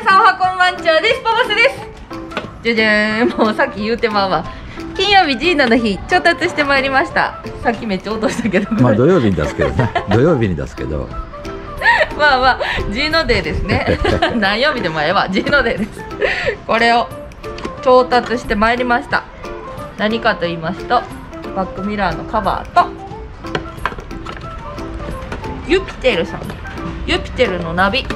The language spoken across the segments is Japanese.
皆さんおはこんばんちはです。パパスです。じゃじゃーん。もうさっき言うてまうわ。金曜日ジーナの日調達してまいりました。さっきめっちゃ落としたけど。まあ土曜日に出すけどね。土曜日に出すけど。まあまあ G のデーですね。何曜日でもええわ。G のデーです。これを調達してまいりました。何かと言いますとバックミラーのカバーとユピテルさん。ユピテルのナビ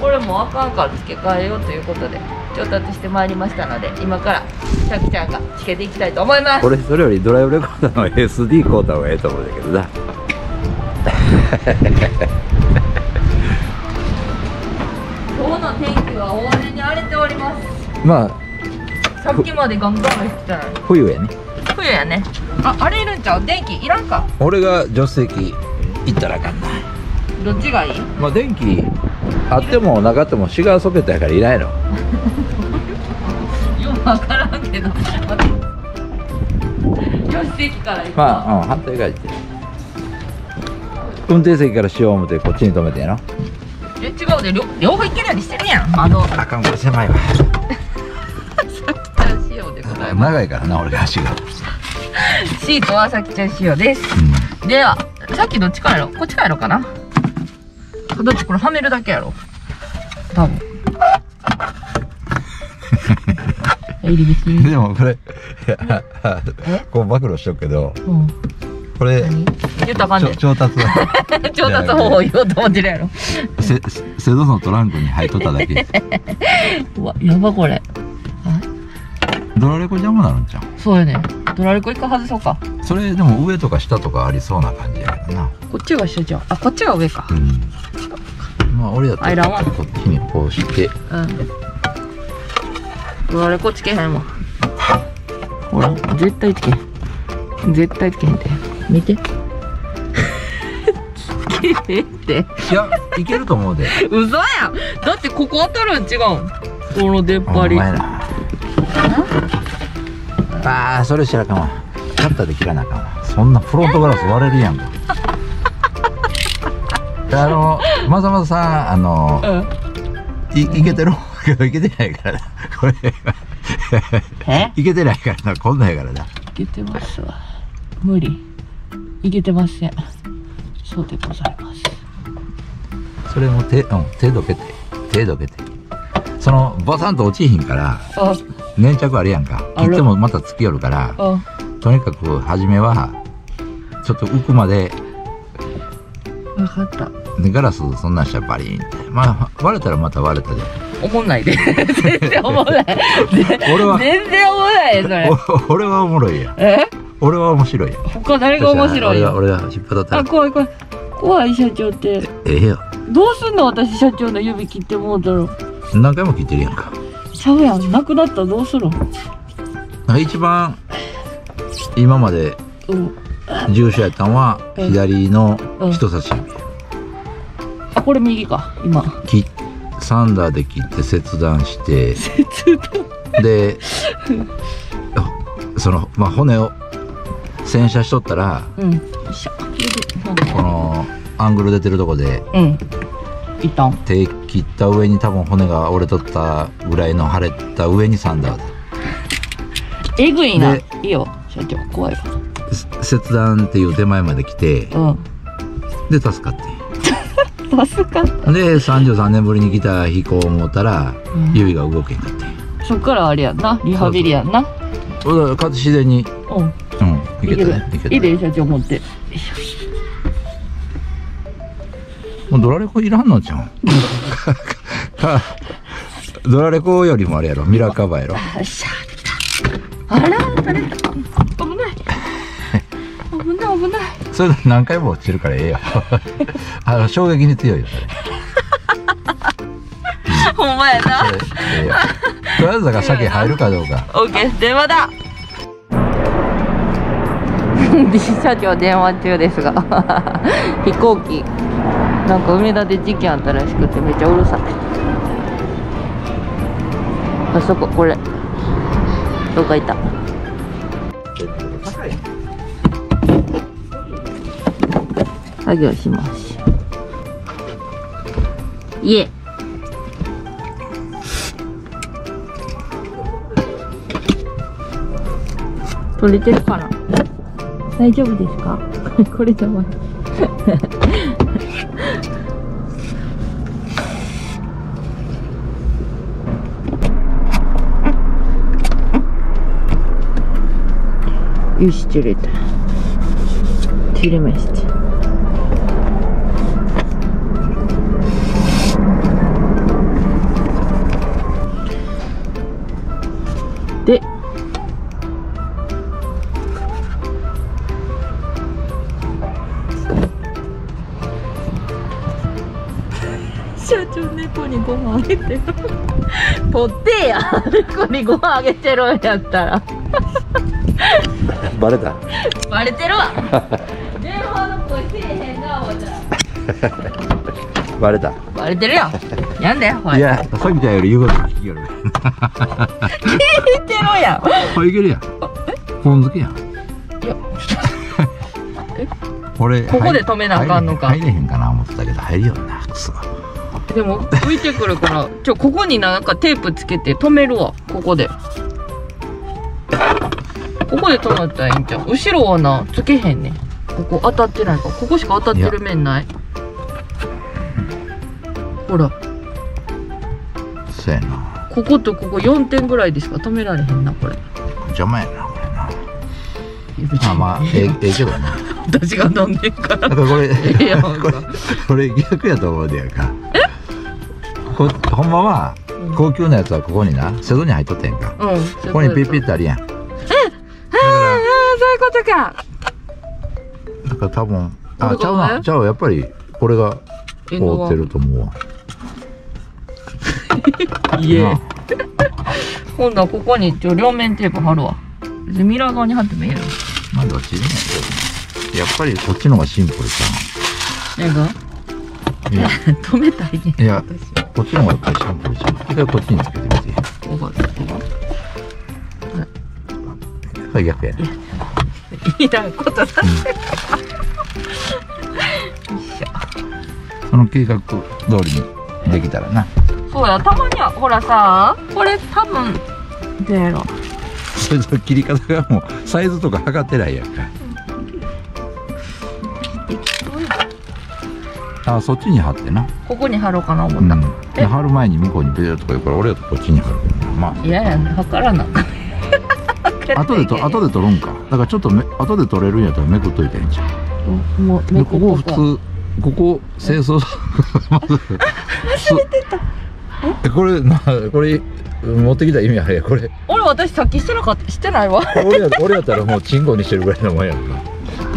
これもあかんから付け替えようということで調達してまいりましたので今からシャキちゃんがつけていきたいと思います。俺それよりドライブレコーダーの SD 買うた方がええと思うんだけどな。今日の天気は大荒れに荒れております。まあさっきまでガンガン降ってたのに。冬やね。冬やね。ああれいるんちゃう？電気いらんか？俺が助手席行ったらあかんな。どっちがいい？まあ電気あってもなかってもシガーソケットやからいないのよくわからんけど。助手席から行くまあ、うん、反対側行って。運転席からしよう思ってこっちに止めてやなえ違うで両両方行けるようにしてるやん。窓。あかんこれ狭いわ。さきちゃん仕様で。ございま。長いからな俺が足がすシートはさきちゃん仕様です。うではさっきどっちからやろこっちからやろうかなどっちこれはめるだけやろ。多分。入り口んでもこれえ？こう暴露しとくけどうん。これ何？言ったかん調達は。調達方法言おうと思ってるやろせセドのトランクに入っとっただけ。うわやばこれ。ドラレコ邪魔なるんじゃんそうやねドラレコ一回外そうかそれでも上とか下とかあ？りそうな感じやけどなこっちが下じゃんあこっちが上か。うん。まあ俺だったらこっちにこうして。うん。ドラレコつけへんわ。ほら。絶対つけ絶対つけへんて見て。つけへんっていやいけると思うで。嘘やん。だってここ当たるん違うん。この出っお張り。ああそれしらあかんわカッターで切らなあかんわ。そんなフロントガラス割れるやんかあのまざまざさんあのうん。いいけてるけどいけてないからなこれえ？いけてないからなこんなんやからないけてますわ。無理。いけてません。そうでございます。それも手,、うん、手どけて。手どけて。そのバサンと落ちひんからあ粘着あるやんか。切ってもまたつきよるからあとにかく初めはちょっと浮くまで分かった。でガラスそんなんしたらバリーンって。まあ割れたらまた割れたで。おもんないで。全然おもんない。俺は。全然おもんないそれ。お俺はおもろいや。んえ？俺は面白いや。ん他誰が面白いよ俺が俺が引っ張ったあら怖い怖い。怖い社長って。ええよ。どうすんの？私社長の指切ってもうたら何回も切ってるやんか。ちゃうやん。なくなったらどうする一番今までうん重視やったんはうん左の人差し指。あこれ右か今。切サンダーで切って切断して。切断。でその、まあ、骨を洗車しとったらうん。このアングル出てるとこでうん。一旦手切った上に多分骨が折れとったぐらいの腫れた上にサンダーでえぐいな。でいいよ。社長怖いわ。せ切断っていう手前まで来てうん。で助かって。助かった。で33年ぶりに来た飛行を思ったらうん。指が動けんかって。そっからあれやんな。リハビリやんな。俺は自然に。うん。うん。いけたね。いけた。いいで社長持って。もうドラレコいらんのじゃん かドラレコよりもあれやろ。ミラーカバーやろ。あらあれ危ない危ない危ない。それ何回も落ちるからええよ。あの衝撃に強いよそれ。ほんまやな。ええよ。とりあえずだから先入るかどうか。オッケー電話だ。社長電話中ですが。飛行機。なんか梅田で事件あったらしくてめっちゃうるさい。あそここれ。どっかいた作業します。いえ。取れてるかな？大丈夫ですか？これじゃ よし取れた。切れました。社長猫にご飯あげてる取ってや猫にご飯あげてるんやったら。バレた？バレてるわ。電話の声せえへんな思ったらバレた？バレてるやんやんでほい。いやさきちゃんより言うこと。聞きよる聞いてるや。んこれいけるやん。本好きやん。いや。俺ここで止めなあかんのか。入れへんかな思ってたけど入るよなくそでも浮いてくるからちょここになんかテープつけて止めるわ。ここで。ここで止まったらいいんちゃう？後ろはなつけへんねん。ここ当たってない。からここしか当たってる面ない。ほら。そうやな。こことここ4点ぐらいでしか止められへんなこれ。邪魔やなこれな。あまあええええけどな。私が飲んでんから。これこれ逆やと思うでやんかこほんまはうん高級なやつはここにな瀬戸に入っとってんか。うんここにピッピッッてあるやん。ああそういうことか。だから多分あちゃうなねちゃうやっぱりこれがえの覆ってると思うわ。いえ。今度はここにちょ両面テープ貼るわ。でミラー側に貼ってもいいやろ。まあどっちでもやっぱりこっちの方がシンプルち何がゃういや。止めたいねいや私こっちの方がやっぱりシンプルじゃん一回こっちにつけて。みて。分かったやっぱり逆やねいいなことさうんよいしその計画通りにできたらなそうやたまにはほらさこれ多分どうやろそれと切り方がもうサイズとか測って。ないやんかあそっちに貼ってな。ここに貼ろうかな思うん。った、で貼る前に向こうにベルとか言うから俺はこっちに貼るけどなま嫌やね測らなあ 後でと後で取るんか。だからちょっとめ後で取れるんやったらめくっといてんじゃんもうでここ普通ここ清掃忘れてたこれなこれ持ってきた意味あれやこれ俺私さっきしてなかったしてないわ俺や俺やったらもうチンコにしてるぐらいのもんやんか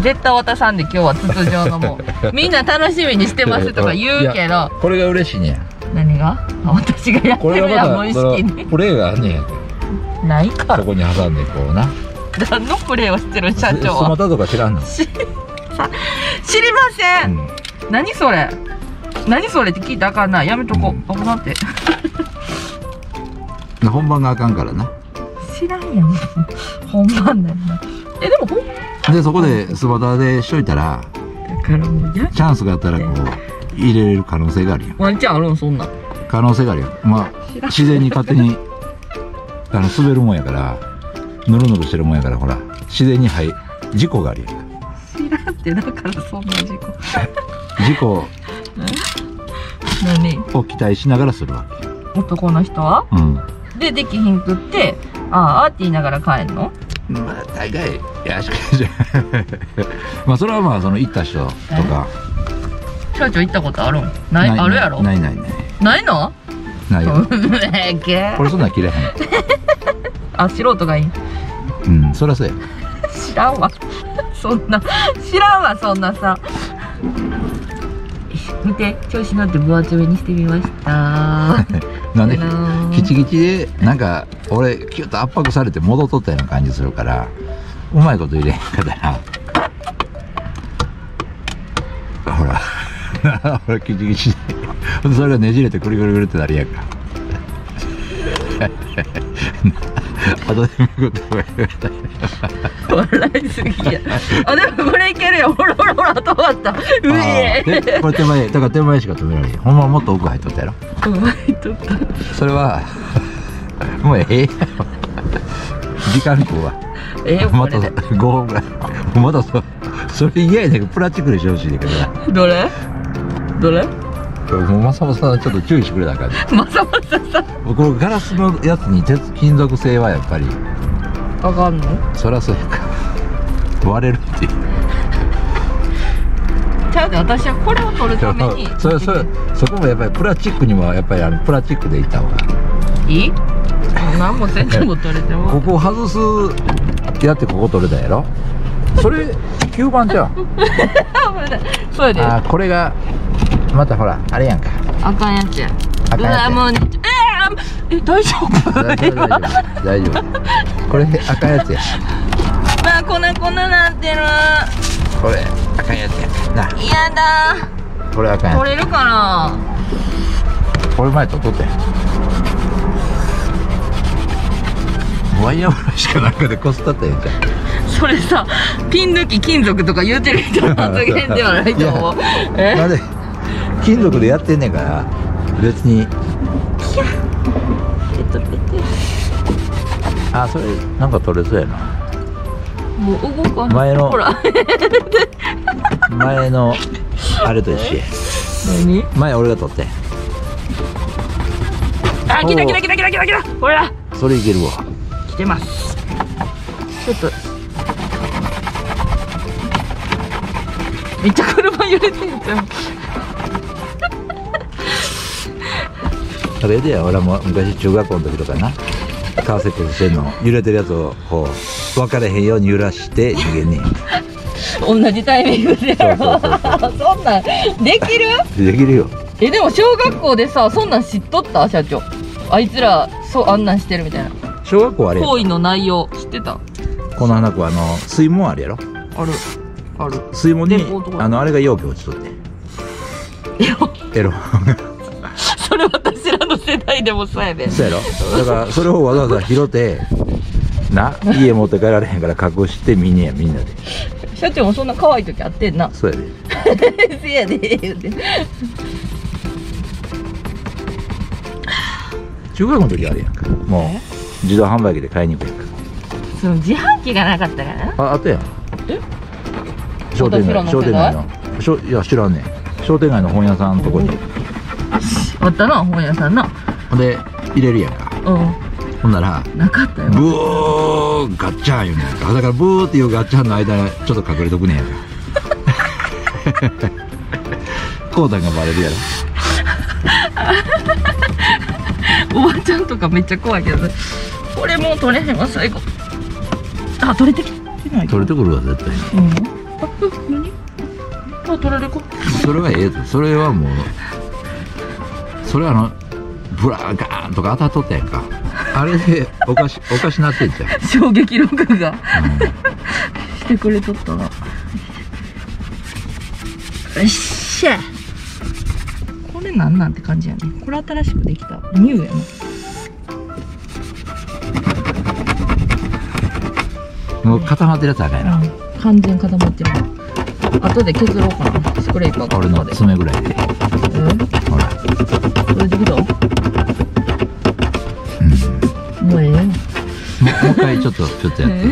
絶対渡さんで今日は筒状のもん みんな楽しみにしてますとか言うけどこれが嬉しいね。や何が？あ 私がやってるやん無意識に。プレーがあんねんやないから。そこに挟んでこうな。何のプレーをしてる社長は。スマタとか知らんの？知りませ、うん。ん何それ？何それって聞いたらあかんな。やめとこう、危なって。で本番があかんからな。知らんやん。本番なんなえでもほんでそこでスマタでしといたらだからもうやチャンスがあったらこう入れれる可能性があるやん。ワンチャンあるんそんな。ん可能性があるやん。まあ自然に勝手にあの滑るもんやからぬるぬるしてるもんやからほら自然に入事故があるやん。か知らんってだからそんな事故。事故何？を期待しながらするわ男の人は？けうん。でできひんくってあああって言いながら帰んの？まあ大概いやしかしまあそれはまあその行った人とか。社長行ったことあるん？ない？あるやろ？ないないない。ないの？ないよ。これそんなん切れへん。あ素人がいい。うんそりゃそうや。知らんわ。そんな知らんわそんなさ。見て調子乗って分厚めにしてみました。なんで？ギチギチでなんか俺キュッと圧迫されて戻っとったような感じするからうまいこと入れへんかったな。ほら。ほらキチキチで。それがねじれてくるくるくるってなりやん か後でめくってもええ笑いすぎやあでもこれいけるよ。ほらほらほら止まった。うえこれ手前だから手前しか止められへん。ほんまはもっと奥入っとったやろ。うまいとったそれはもうええ。やろ時間食うわ。ええまたこれ。で5本ぐらい。まだそそれ嫌やねんけどプラスチックでしてほしいねんけどなどれ？どれ？もうまさまさんちょっと注意してくれなあかんねま さまささこのガラスのやつに鉄金属製はやっぱり。あかんの？そりゃそうか割れるっていう。ちゃうで私はこれを取るために。それそれそこもやっぱりプラスチックにもやっぱりあのプラスチックでいった方が。いい？何もせんでも取れても。ここ外すやってここ取れたやろ？それ9番じゃんそうやで。あーこれがまたほらあれやんか。あかんやつや。あかんやつもうねえー、え大丈夫？大丈夫これ赤いやつや。まあこんなってる。これ赤いやつや。な。嫌だ。これ赤いや取れるかな？つこれ前と取って。ワイヤーブラシかなんかでこすったったらええんちゃそれさピン抜き金属とか言うてる人の発言ではないと思う。うえ？なんで金属でやってんねんから別に。あそれなんか取れそうやな。トもう動かない前の。ほ ら前のあれと一緒や。何？前俺が取ってあ来た来た来た来た来た来た。ほら。それいけるわ。来てます。ちょっと。めっちゃ車揺れてんじゃんそれでや俺も昔中学校の時とかな。カーセットしてんの。揺れてるやつをこう分かれへんように揺らして逃げんねん同じタイミングでやろそんなんできる？できるよ。えでも小学校でさそんなん知っとった？社長。あいつらそうあんなんしてるみたいな。小学校あれや行為の内容知ってた？この花子あの水門あるやろ？ある。ある。水門にあのあれが容器落ちとって。エロ。それ私らの世代でもそうやでそうやろ。だからそれをわざわざ拾ってな。家持って帰られへんから隠してみんなやみんなで。社長もそんな可愛い時あってんな。そうやで。せやで言うて。中学の時あるやんか。もう自動販売機で買いに行くやんか。その自販機がなかったからな。ああったやん。え？商店街商店街の。しょいや知らんねん。商店街の本屋さんのとこにあったな本屋さんなほんで入れるやんか。うん。ほんならなかったよ。ブーガッチャン言うねんか。だからブーっていうガッチャンの間にちょっと隠れとくねんやんか。コータンがバレるやろ。おばちゃんとかめっちゃ怖いけどこれもう取れへんわ最後。あ取れてきてない取れてくるわ絶対に。うん。あ何あ取れるかそれはええぞそれはもうそれはあのブラーガーンとか当たっとったやんか。あれでおかし おかしなってんじゃん、衝撃録画。うん。してくれとったな。よっしゃ。これなんなんて感じやね。これ新しくできた。ニューやもう固まってるやつあかんやな、なうん、完全固まってる後で削ろうかな。スクレーパーか俺の爪ぐらいで。うん。ほらこれできたうん。ももうええよもう一回ちょっとちょっとやって。え